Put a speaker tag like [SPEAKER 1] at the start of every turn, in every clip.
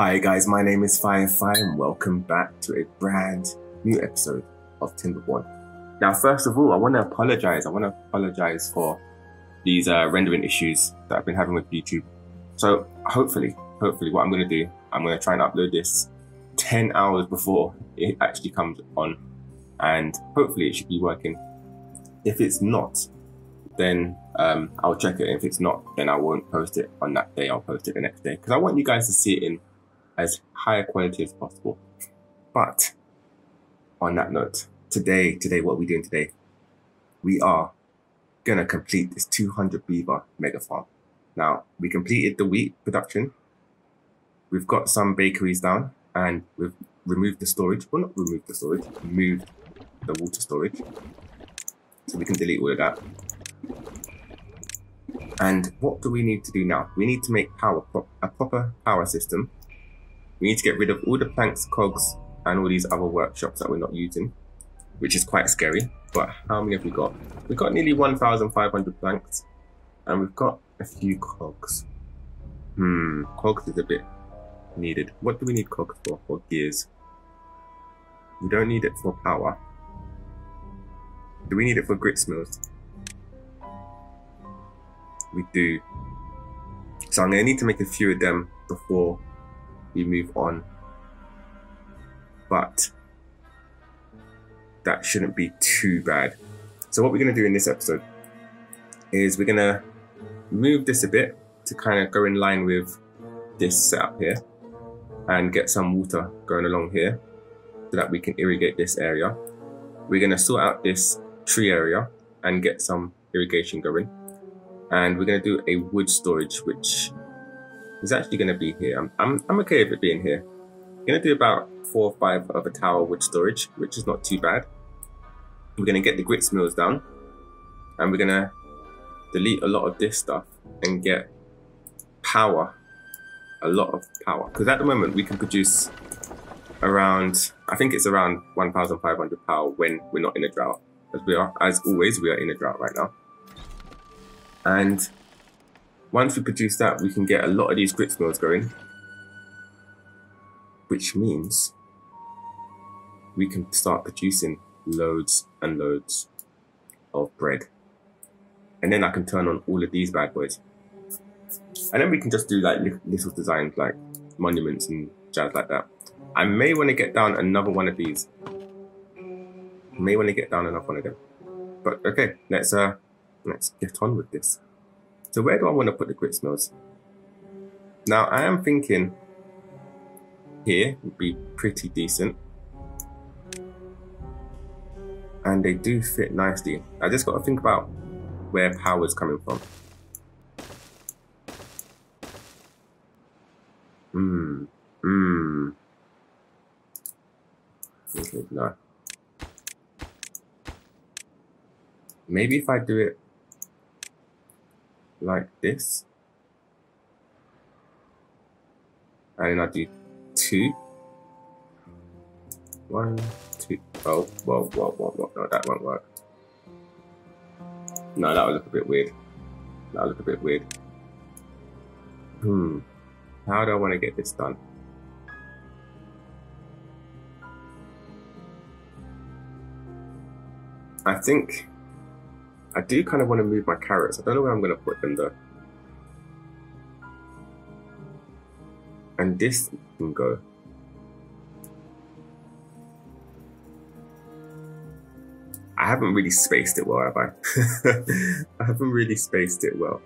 [SPEAKER 1] Hi guys, my name is Firephy and welcome back to a brand new episode of Timberborn. Now, first of all, I want to apologize. I want to apologize for these uh, rendering issues that I've been having with YouTube. So hopefully, hopefully what I'm going to do, I'm going to try and upload this 10 hours before it actually comes on and hopefully it should be working. If it's not, then um, I'll check it. If it's not, then I won't post it on that day. I'll post it the next day because I want you guys to see it in as high quality as possible. But on that note, today, today, what are we doing today? We are gonna complete this 200 beaver mega farm. Now, we completed the wheat production. We've got some bakeries down and we've removed the storage. Well, not removed the storage, moved the water storage. So we can delete all of that. And what do we need to do now? We need to make power, a proper power system we need to get rid of all the planks, cogs, and all these other workshops that we're not using, which is quite scary. But how many have we got? We've got nearly 1,500 planks, and we've got a few cogs. Hmm, cogs is a bit needed. What do we need cogs for? For gears. We don't need it for power. Do we need it for grist mills? We do. So I'm going to need to make a few of them before move on. But that shouldn't be too bad. So what we're going to do in this episode is we're going to move this a bit to kind of go in line with this setup here and get some water going along here so that we can irrigate this area. We're going to sort out this tree area and get some irrigation going. And we're going to do a wood storage, which is actually going to be here. I'm, I'm, I'm okay with it being here. I'm going to do about four or five of a tower wood storage, which is not too bad. We're going to get the grist mills down and we're going to delete a lot of this stuff and get power, a lot of power. Because at the moment we can produce around, I think it's around 1,500 power when we're not in a drought. As we are, as always, we are in a drought right now. And once we produce that, we can get a lot of these grist mills going, which means we can start producing loads and loads of bread. And then I can turn on all of these bad boys. And then we can just do like little designs like monuments and jazz like that. I may want to get down another one of these. I May want to get down another one of them. But okay, let's uh let's get on with this. So where do I want to put the grist mills? Now I am thinking here would be pretty decent. And they do fit nicely. I just got to think about where power is coming from. Hmm. Hmm. Okay, no. Maybe if I do it like this. And then I do two. One, two. Oh, whoa, whoa, whoa, whoa. No, that won't work. No, that would look a bit weird. That would look a bit weird. Hmm. How do I want to get this done? I think I do kind of want to move my carrots. I don't know where I'm going to put them though. And this can go. I haven't really spaced it well, have I? I haven't really spaced it well.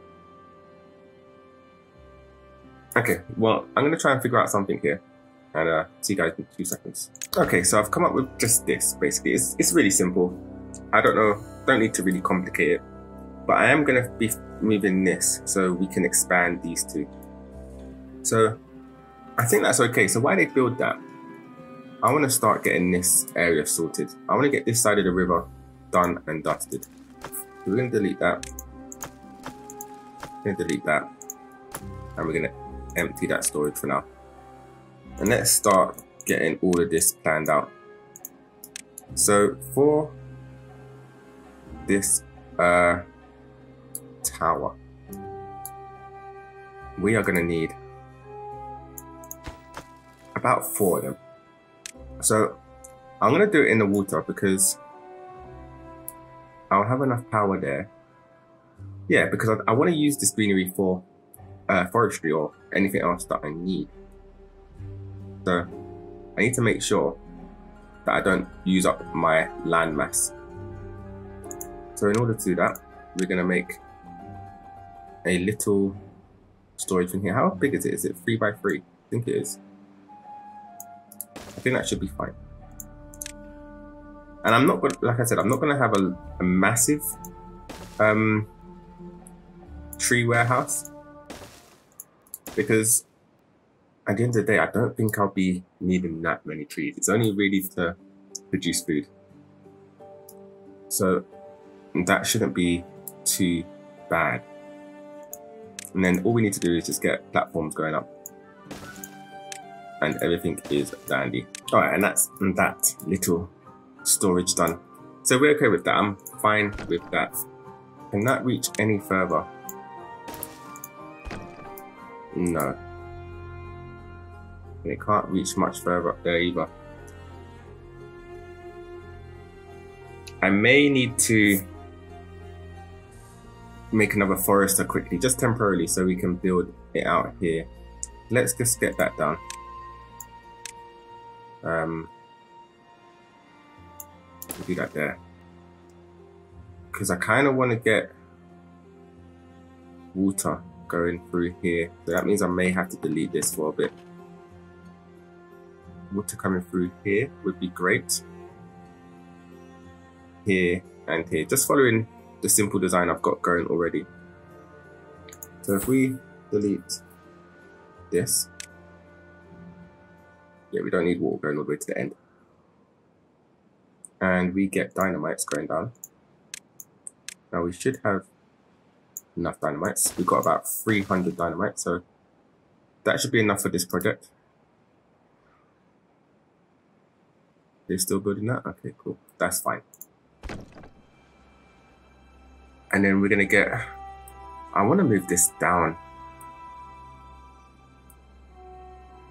[SPEAKER 1] Okay, well, I'm going to try and figure out something here. And uh, see you guys in two seconds. Okay, so I've come up with just this, basically. It's, it's really simple. I don't know don't need to really complicate it. But I am going to be moving this so we can expand these two. So I think that's okay. So why they build that? I want to start getting this area sorted. I want to get this side of the river done and dusted. We're going to delete that. We're to delete that. And we're to empty that storage for now. And let's start getting all of this planned out. So for this uh, tower, we are going to need about four of them. So I'm going to do it in the water because I'll have enough power there. Yeah, because I, I want to use this greenery for uh, forestry or anything else that I need. So I need to make sure that I don't use up my land mass. So in order to do that, we're going to make a little storage in here. How big is it? Is it three by three? I think it is. I think that should be fine. And I'm not to, like I said, I'm not going to have a, a massive um, tree warehouse because at the end of the day, I don't think I'll be needing that many trees. It's only really to produce food. So that shouldn't be too bad. And then all we need to do is just get platforms going up. And everything is dandy. Alright, and that's that little storage done. So we're okay with that. I'm fine with that. Can that reach any further? No. And it can't reach much further up there either. I may need to make another forester quickly, just temporarily, so we can build it out here. Let's just get that done. Um, we'll do that there. Because I kind of want to get water going through here. So that means I may have to delete this for a bit. Water coming through here would be great. Here and here. Just following the simple design I've got going already. So if we delete this, yeah, we don't need water going all the way to the end. And we get dynamites going down. Now we should have enough dynamites. We've got about 300 dynamites, so that should be enough for this project. They're still building that? Okay, cool. That's fine. And then we're gonna get, I wanna move this down.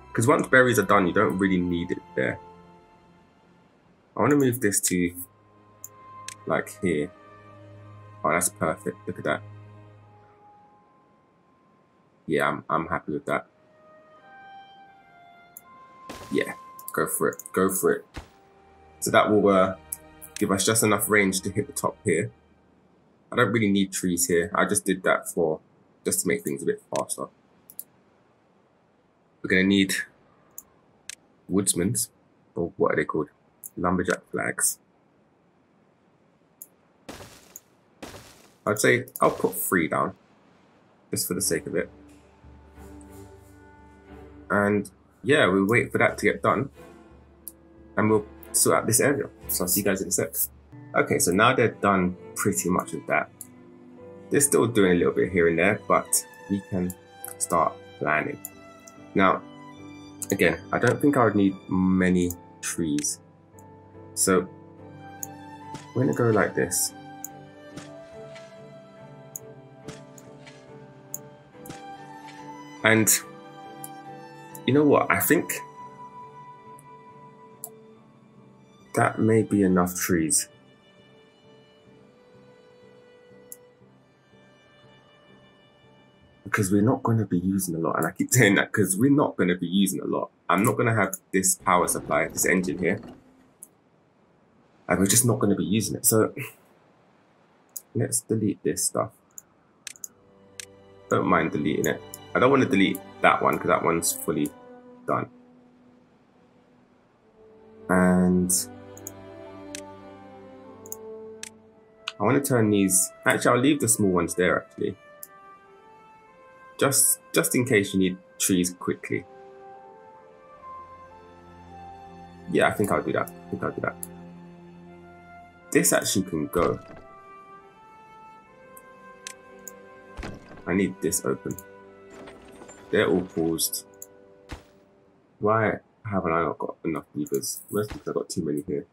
[SPEAKER 1] Because once berries are done, you don't really need it there. I wanna move this to like here. Oh, that's perfect. Look at that. Yeah, I'm, I'm happy with that. Yeah, go for it. Go for it. So that will uh, give us just enough range to hit the top here. I don't really need trees here. I just did that for just to make things a bit faster. We're going to need woodsmen's, or what are they called? Lumberjack flags. I'd say I'll put three down, just for the sake of it. And yeah, we'll wait for that to get done, and we'll sort out this area. So I'll see you guys in a sec. Okay, so now they're done pretty much with that. They're still doing a little bit here and there, but we can start planning. Now, again, I don't think I would need many trees. So we're gonna go like this. And you know what? I think that may be enough trees. Because we're not going to be using a lot. And I keep saying that because we're not going to be using a lot. I'm not going to have this power supply, this engine here. And we're just not going to be using it. So let's delete this stuff. Don't mind deleting it. I don't want to delete that one because that one's fully done. And I want to turn these, actually I'll leave the small ones there actually just just in case you need trees quickly. Yeah, I think I'll do that. I think I'll do that. This actually can go. I need this open. They're all paused. Why haven't I not got enough beavers? Mostly because I've got too many here.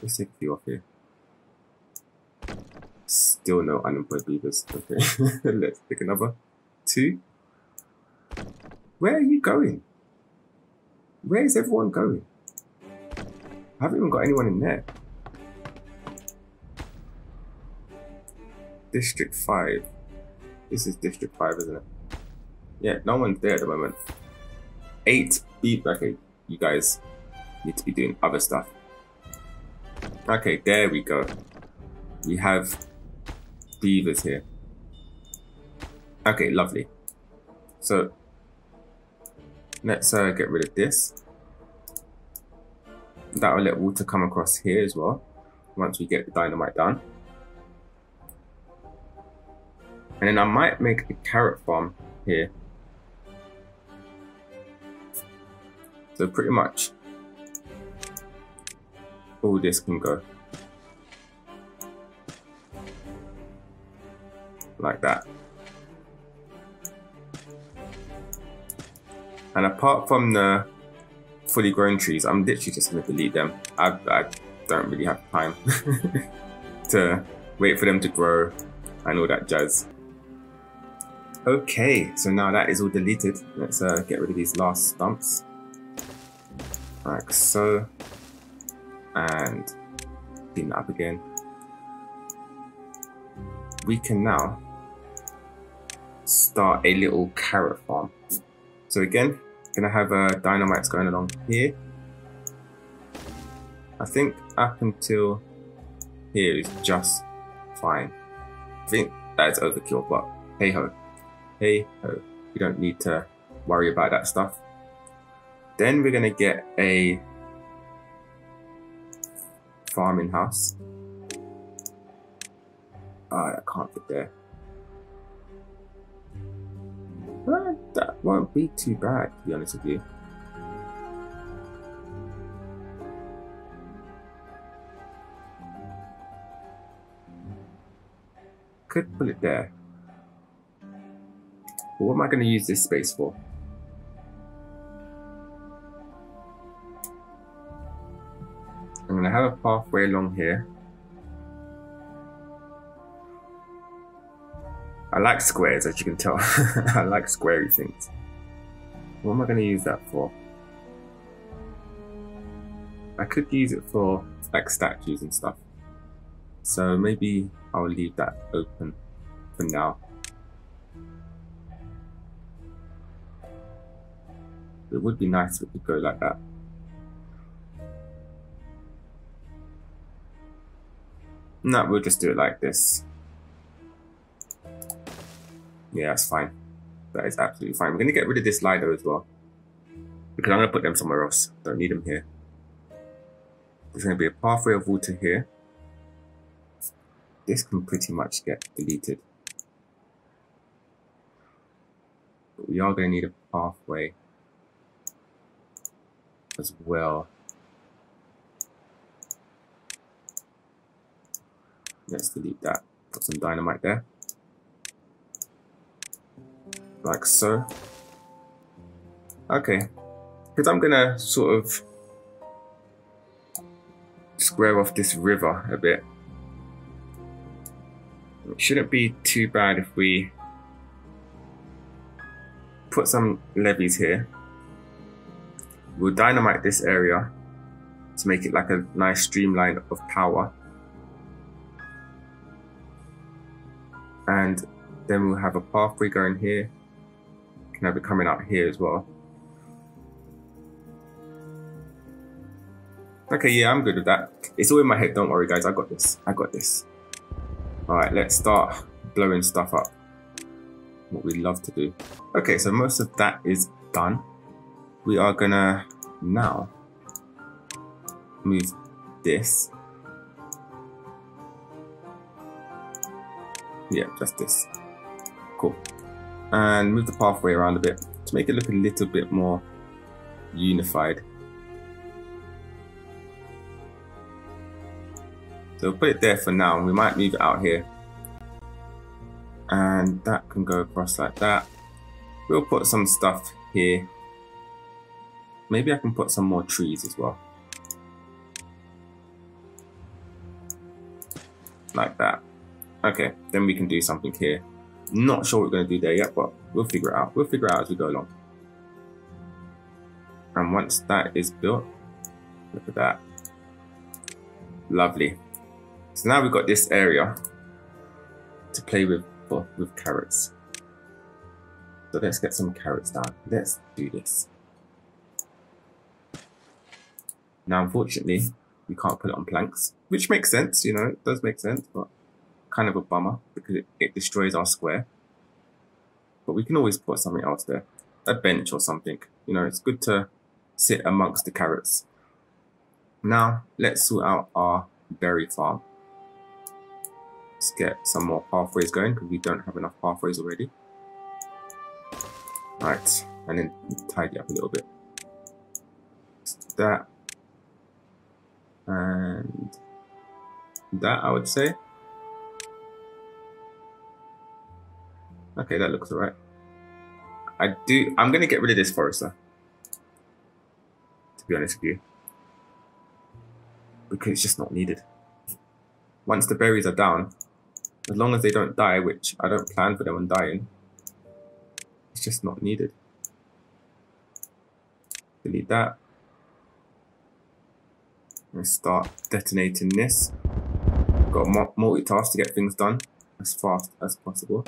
[SPEAKER 1] Let's take a few off here. Still no unemployed beavers. Okay, let's pick another two. Where are you going? Where is everyone going? I haven't even got anyone in there. District 5. This is District 5, isn't it? Yeah, no one's there at the moment. Eight beep. Okay, you guys need to be doing other stuff. Okay, there we go. We have beavers here. Okay, lovely. So let's uh, get rid of this. That will let water come across here as well once we get the dynamite done. And then I might make a carrot farm here. So pretty much all this can go. Like that. And apart from the fully grown trees, I'm literally just going to delete them. I, I don't really have time to wait for them to grow and all that jazz. Okay, so now that is all deleted. Let's uh, get rid of these last stumps. Like so. And clean that up again. We can now start a little carrot farm. So again, gonna have uh, dynamites going along here. I think up until here is just fine. I think that's overkill, but hey ho hey ho, you don't need to worry about that stuff. Then we're gonna get a farming house. Oh, can't fit there. That won't be too bad, to be honest with you. Could put it there. But what am I going to use this space for? I'm going to have a pathway along here. I like squares, as you can tell. I like squarey things. What am I going to use that for? I could use it for like statues and stuff. So maybe I'll leave that open for now. It would be nice if it could go like that. No, we'll just do it like this. Yeah, that's fine. That is absolutely fine. We're going to get rid of this Lido as well. Because I'm going to put them somewhere else. Don't need them here. There's going to be a pathway of water here. This can pretty much get deleted. But we are going to need a pathway as well. Let's delete that. Put some dynamite there. Like so. Okay. Because I'm gonna sort of square off this river a bit. It shouldn't be too bad if we put some levees here We'll dynamite this area to make it like a nice streamline of power. And then we'll have a pathway going here. Can have it coming out here as well. Okay, yeah, I'm good with that. It's all in my head, don't worry guys, I got this. I got this. Alright, let's start blowing stuff up. What we love to do. Okay, so most of that is done we are gonna now move this. Yeah, just this. Cool. And move the pathway around a bit to make it look a little bit more unified. So we'll put it there for now. We might move it out here. And that can go across like that. We'll put some stuff here Maybe I can put some more trees as well. Like that. Okay, then we can do something here. Not sure what we're going to do there yet, but we'll figure it out. We'll figure it out as we go along. And once that is built, look at that. Lovely. So now we've got this area to play with with carrots. So let's get some carrots down. Let's do this. Now, unfortunately, we can't put it on planks, which makes sense, you know, it does make sense, but kind of a bummer because it, it destroys our square. But we can always put something else there, a bench or something. You know, it's good to sit amongst the carrots. Now, let's sort out our berry farm. Let's get some more pathways going because we don't have enough pathways already. Right, and then tidy up a little bit. That and that I would say. Okay, that looks alright. I do. I'm gonna get rid of this forester. To be honest with you, because it's just not needed. Once the berries are down, as long as they don't die, which I don't plan for them on dying, it's just not needed. Delete that. Let's start detonating this. Got multitask to get things done as fast as possible.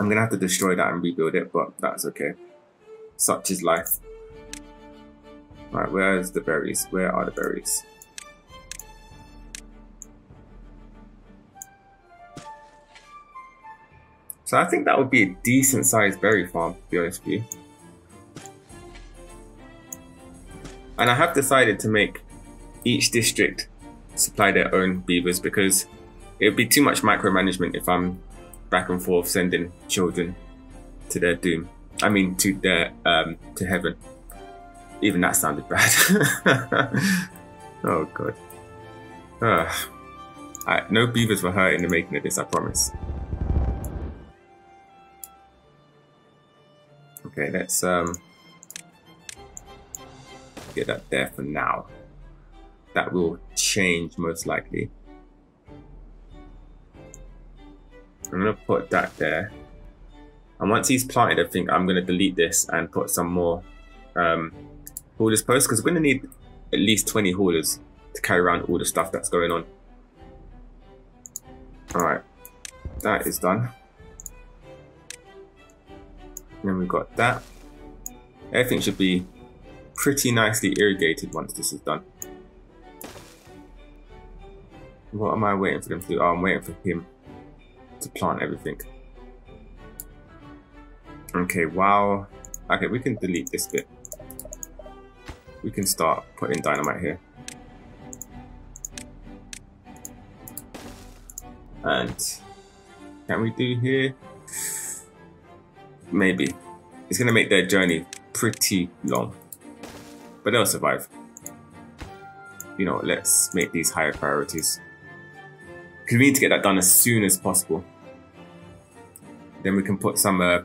[SPEAKER 1] I'm gonna have to destroy that and rebuild it, but that's okay. Such is life. Right, where's the berries? Where are the berries? So I think that would be a decent sized berry farm, to be honest with you. And I have decided to make each district supply their own beavers because it would be too much micromanagement if I'm back and forth sending children to their doom. I mean, to their um, to heaven. Even that sounded bad. oh god. Uh, no beavers were hurt in the making of this, I promise. Okay, let's um get that there for now. That will change most likely. I'm gonna put that there. And once he's planted I think I'm gonna delete this and put some more um, haulers posts because we're gonna need at least 20 haulers to carry around all the stuff that's going on. All right, that is done. And then we've got that. Everything should be pretty nicely irrigated once this is done. What am I waiting for them to do? Oh, I'm waiting for him to plant everything. Okay, wow. Okay, we can delete this bit. We can start putting dynamite here. And can we do here? Maybe. It's going to make their journey pretty long. But they'll survive. You know, let's make these higher priorities. Because we need to get that done as soon as possible. Then we can put some uh,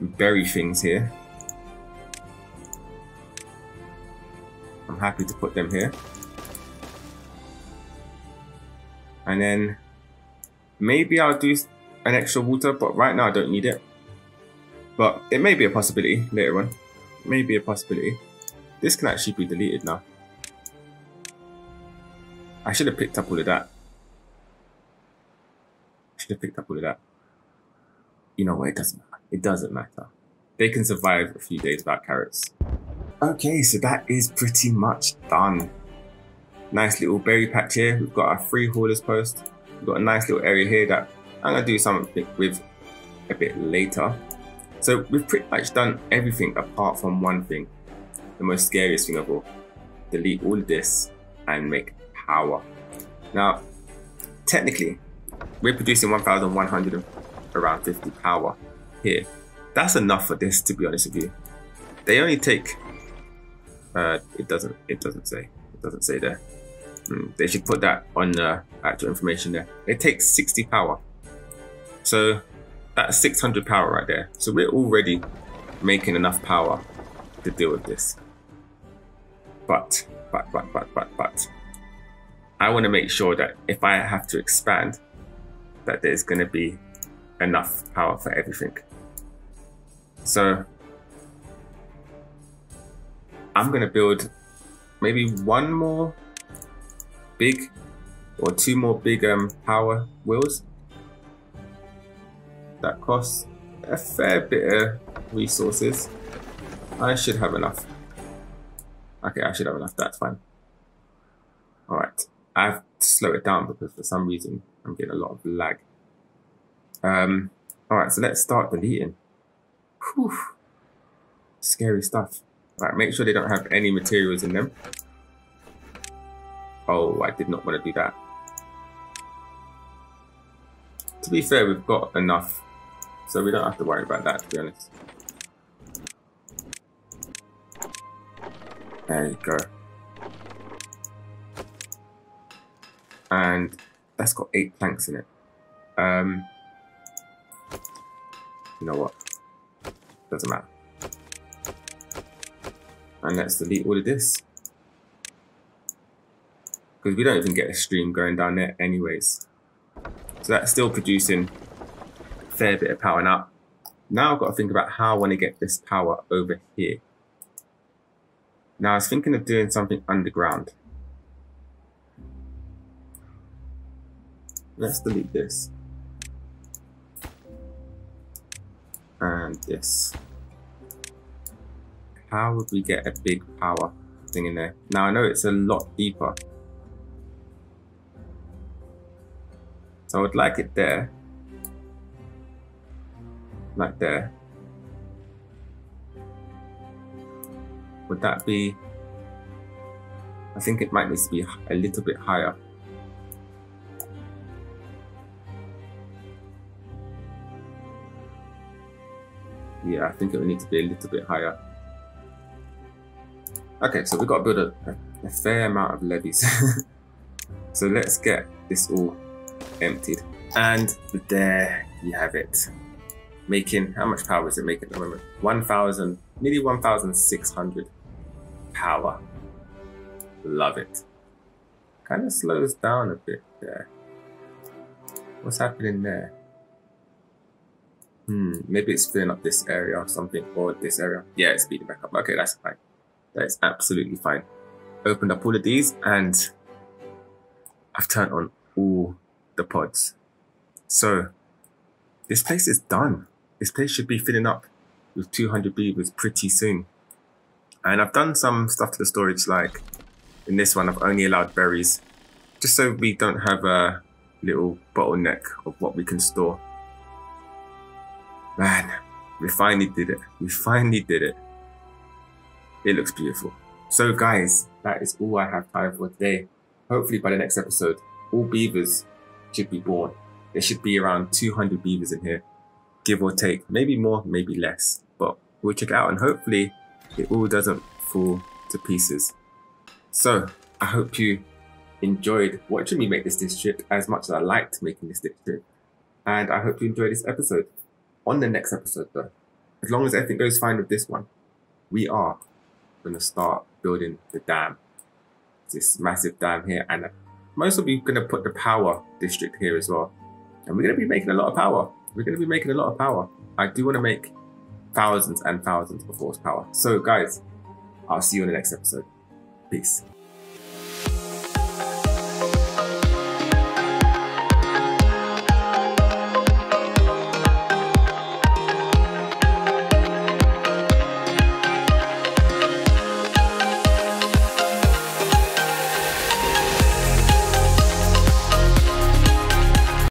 [SPEAKER 1] berry things here. I'm happy to put them here. And then maybe I'll do an extra water, but right now I don't need it. But it may be a possibility later on. Maybe a possibility. This can actually be deleted now. I should have picked up all of that. Picked up all of that. You know what, it doesn't matter. It doesn't matter. They can survive a few days without carrots. Okay, so that is pretty much done. Nice little berry patch here. We've got our free haulers post. We've got a nice little area here that I'm gonna do something with a bit later. So we've pretty much done everything apart from one thing. The most scariest thing of all. Delete all of this and make power. Now, technically, we're producing 1,100 around 50 power here. That's enough for this, to be honest with you. They only take, uh, it doesn't, it doesn't say, it doesn't say there. Mm, they should put that on the actual information there. It takes 60 power. So that's 600 power right there. So we're already making enough power to deal with this. But, but, but, but, but, but, I want to make sure that if I have to expand, that there's going to be enough power for everything. So I'm gonna build maybe one more big or two more big um, power wheels that cost a fair bit of resources. I should have enough. Okay, I should have enough, that's fine. Alright, I have to slow it down because for some reason I'm getting a lot of lag. Um, Alright, so let's start deleting. Whew. Scary stuff. Alright, make sure they don't have any materials in them. Oh, I did not want to do that. To be fair, we've got enough, so we don't have to worry about that, to be honest. There you go. And that's got eight planks in it. Um, you know what? Doesn't matter. And let's delete all of this. Because we don't even get a stream going down there anyways. So that's still producing a fair bit of power. Now, now I've got to think about how I want to get this power over here. Now I was thinking of doing something underground. Let's delete this. And this. How would we get a big power thing in there? Now I know it's a lot deeper. So I would like it there. Like there. Would that be... I think it might need to be a little bit higher. Yeah, I think it would need to be a little bit higher. Okay, so we've got to build a, a, fair amount of levees. so let's get this all emptied. And there you have it. Making, how much power is it making at the moment? 1,000, nearly 1,600 power. Love it. Kind of slows down a bit there. What's happening there? Hmm, maybe it's filling up this area or something, or this area. Yeah, it's speeding back up. Okay, that's fine. That is absolutely fine. Opened up all of these and I've turned on all the pods. So this place is done. This place should be filling up with 200 beavers pretty soon. And I've done some stuff to the storage, like in this one, I've only allowed berries, just so we don't have a little bottleneck of what we can store. Man, we finally did it. We finally did it. It looks beautiful. So guys, that is all I have time for today. Hopefully by the next episode, all beavers should be born. There should be around 200 beavers in here, give or take. Maybe more, maybe less. But we'll check it out and hopefully it all doesn't fall to pieces. So I hope you enjoyed watching me make this district as much as I liked making this district. And I hope you enjoyed this episode. On the next episode though, as long as everything goes fine with this one, we are going to start building the dam. This massive dam here and most will be going to put the power district here as well. And we're going to be making a lot of power. We're going to be making a lot of power. I do want to make thousands and thousands of horsepower. So guys, I'll see you in the next episode. Peace.